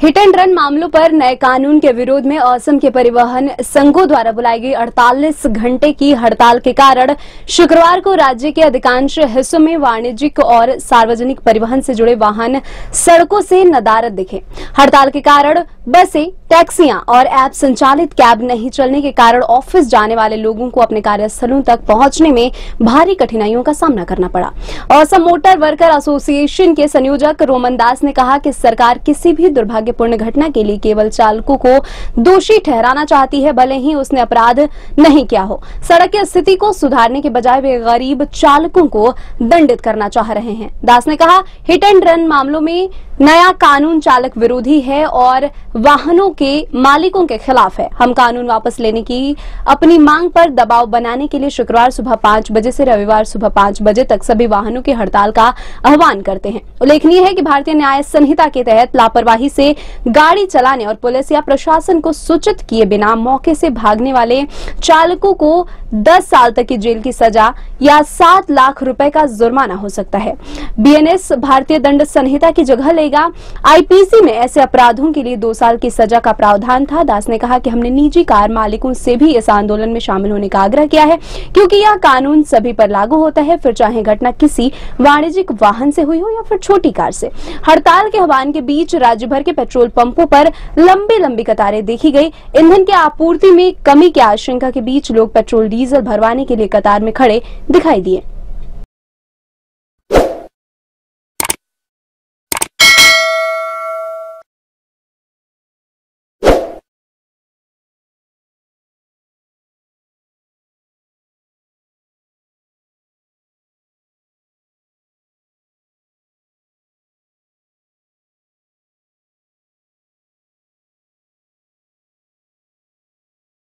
Hit and run मामलों पर नए कानून के विरोध में असम के परिवहन संघों द्वारा बुलाई गई 48 घंटे की हड़ताल के कारण शुक्रवार को राज्य के अधिकांश हिस्सों में वाणिज्यिक और सार्वजनिक परिवहन से जुड़े वाहन सड़कों से नदारद दिखे। हड़ताल के कारण बसें टैक्सियाँ और ऐप संचालित कैब नहीं चलने के कारण ऑफ़िस जाने वाले लोगों को अपने कार्यस्थलों तक पहुँचने में भारी कठिनाइयों का सामना करना पड़ा। असम मोटर वर्कर एसोसिएशन के संयोजक रोमन दास ने कहा कि सरकार किसी भी दुर्भाग्यपूर्ण घटना के लिए केवल चालकों को दोषी ठहराना चाहती है, भले ही उसने अपराध नहीं किया हो। सड़क की स्थिति को सुधारने के बजाय वे गरीब चालकों को दंडित करना चाह रहे हैं। दास ने कहा, हिट एंड रन मामलों में नया कानून चालक विरोधी है और वाहनों के मालिकों के खिलाफ है। हम कानून वापस लेने की अपनी मांग पर दबाव बनाने के लिए शुक्रवार सुबह पाँच बजे से रविवार सुबह पाँच बजे तक सभी वाहनों की हड़ताल का आह्वान करते हैं। उल्लेखनीय है कि भारतीय न्याय संहिता के तहत लापरवाही से गाड़ी चलाने और पुलिस या प्रशासन को सूचित किए बिना मौके से भागने वाले चालकों को 10 साल तक की जेल की सजा या सात लाख रुपये का जुर्माना हो सकता है। बीएनएस भारतीय दंड संहिता की जगह लेगा आईपीसी में ऐसे अपराधों के लिए दो साल की सजा का प्रावधान था। दास ने कहा कि हमने निजी कार मालिकों से भी इस आंदोलन में शामिल होने का आग्रह किया है, क्योंकि यह कानून सभी पर लागू होता है। फिर चाहे घटना किसी वाणिज्यिक वाहन से हुई हो या फिर छोटी कार से। हड़ताल के आह्वान के बीच राज्य भर के पेट्रोल पंपों पर लंबी लंबी कतारें देखी गई। ईंधन की आपूर्ति में कमी की आशंका के बीच लोग पेट्रोल डीजल भरवाने के लिए कतार में खड़े दिखाई दिए।